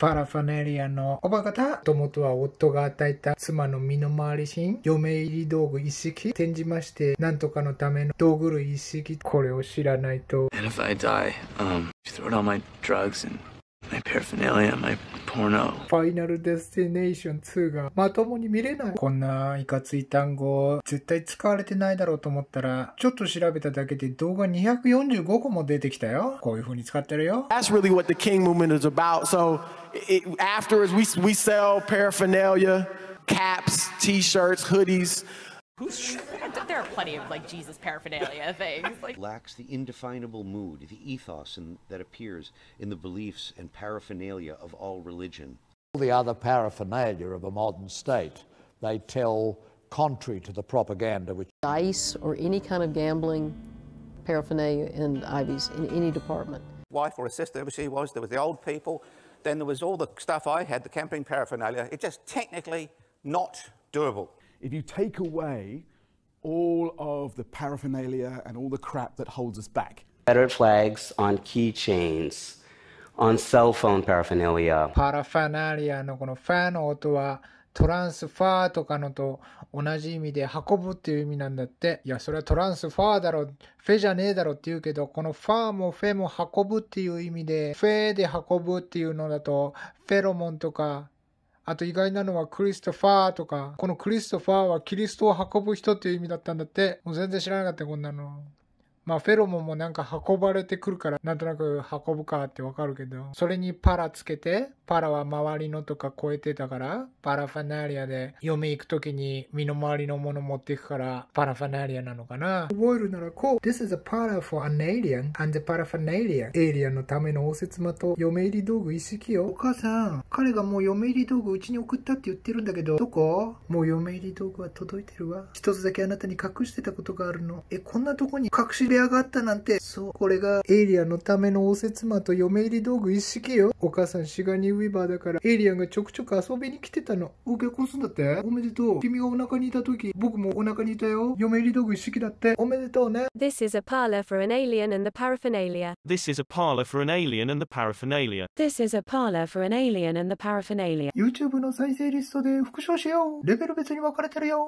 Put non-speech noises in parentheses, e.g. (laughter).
パラファネリアのおば方、ともとは夫が与えた妻の身の回り品、嫁入り道具一式、転じまして、なんとかのための道具類一式、これを知らないと。And if I die, um, throw all my drugs and my paraphernalia, my porno. ファイナルデスティネーション2がまともに見れない。こんないかつい単語、絶対使われてないだろうと思ったら、ちょっと調べただけで動画245個も出てきたよ。こういう風に使ってるよ。That's really what the King movement is about. So, it, afterwards, we, we sell paraphernalia, caps, t-shirts, hoodies. (laughs) there are plenty of like Jesus paraphernalia things. Like (laughs) lacks the indefinable mood, the ethos in, that appears in the beliefs and paraphernalia of all religion. All the other paraphernalia of a modern state, they tell contrary to the propaganda which dice or any kind of gambling paraphernalia in Ivy's in any department. Wife or a sister, whoever she was, there was the old people, then there was all the stuff I had, the camping paraphernalia. It's just technically not doable. If you take away all of the paraphernalia and all the crap that holds us back. Confederate flags on keychains, on cell phone paraphernalia. パラファナリアのこのファの音は トランスファーとかのと同じ意味で運ぶっていう意味なんだって。いや、それはトランスファーだろ、フェじゃねえだろって言うけど、このファーもフェも運ぶっていう意味で、フェで運ぶっていうのだと、フェロモンとかあと意外なのはクリストファーとか、このクリストファーはキリストを運ぶ人っていう意味だったんだって。もう全然知らなかったこんなの。まあフェロモンもなんか運ばれてくるからなんとなく運ぶかってわかるけど、それにパラつけて、パラは周りのとか超えてたから、パラファナリアで嫁行くときに身の回りのもの持っていくから、パラファナリアなのかな。覚えるならこう。This is a para for an alien and a paraphernalia. エイリアンのための応接間と嫁入り道具一式よ。お母さん、彼がもう嫁入り道具うちに送ったって言ってるんだけど、どこ？もう嫁入り道具は届いてるわ。一つだけあなたに隠してたことがあるの。え、こんなとこに隠し部屋があったなんて。そう、これがエイリアンのための応接間と嫁入り道具一式よ。お母さんシガニー・ウィバーだから、エイリアンがちょくちょく遊びに来てたの。お、結婚するんだって？おめでとう。君がお腹にいた時、僕もお腹にいたよ。嫁入り道具一式だって。おめでとうね。This is a parlor for an alien and the paraphernalia. This is a parlor for an alien and the paraphernalia. This is a parlor for an alien and the paraphernalia. YouTube の再生リストで復唱しよう。レベル別に分かれてるよ。